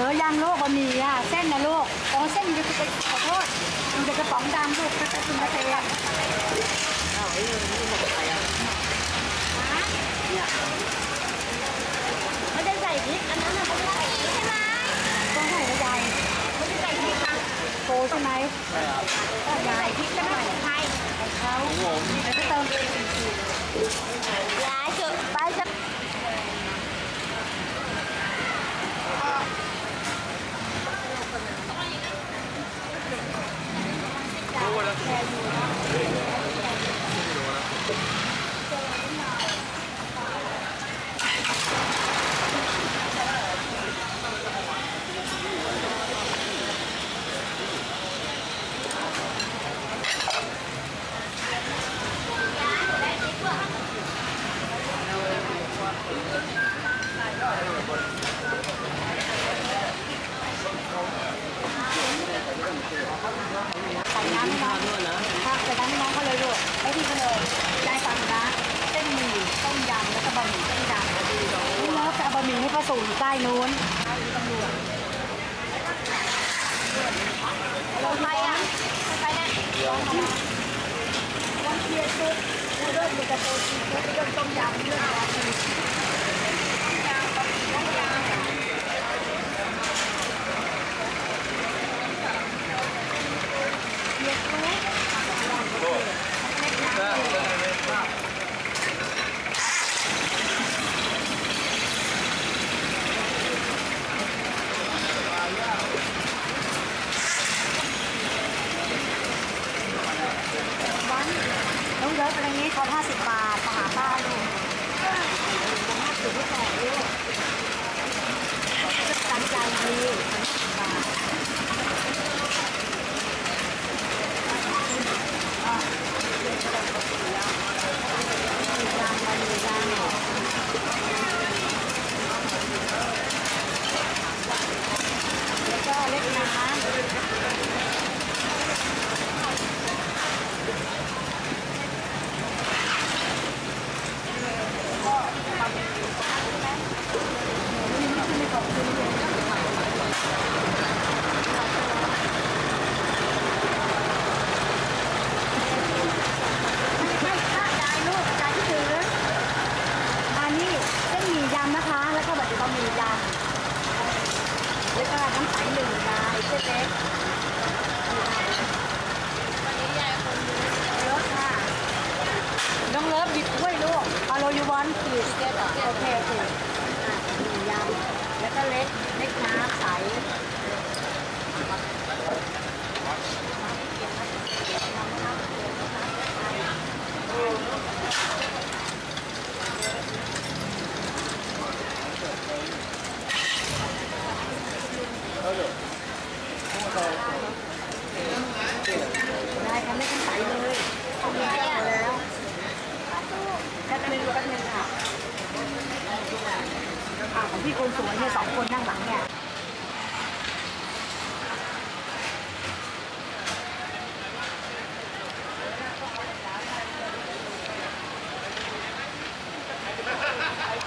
เจอยังลูกบะหมี่อะเส้นนะลูกอ๋อเส้นอยู่ในขอโทษอยู่ในกระป๋องดำลูกกระตุ้นกระเทียมอ้าวไอ้เรื่องนี้มดไปอะเนี่ยไม่ได้ใส่พริกอันนั้นน่ะไม่ได้ใช่ไหมต้องใส่กระยายไม่ได้ใส่พริกค่ะโตใช่ไหมใช่ครับก็ยายพริกก็ไม่ใช่ของเขาผมแล้วก็เติมเองยายจุดไปจะ รู้แล้ว แชร์อยู่นะ ใส่น้ำให้น้อง ด้วยนะ ค่ะใส่น้ำให้น้องเขาเลยลูกไอ้ที่เขาเลยยายฟังนะเส้นหมี่ต้มยำแล้วก็บะหมี่เส้นยำนี่เลิ ที่เขาส่งอยู่ใต้นู้นตำรวจเราไปอะไปเนี่ยต้องเคียร์ชุปเรื่องมันจะโตซีเรื่องต้มยำเรื่องอะไรต้มยำต้มยำ น้อะไรนี้เขา50บบาทมาหาป้าลูกห้าสิบไม่แพงลูกตามใจดีบาทยางมาดียางแล้วก็เล็กน้ำ ไม่ค่ะยายลูกยายที่ถืออันนี้เส้นหมี่ยำนะคะ แล้วก็แบบบะหมี่ยำแล้วก็น้ำใสหนึ่งยายเส้ น้องเลิฟหยิบถ้วยลูกอโรยูวอนขีดโอเคโอเคอะหมี่ยำแล้วก็เล็กเล็กน้ำใส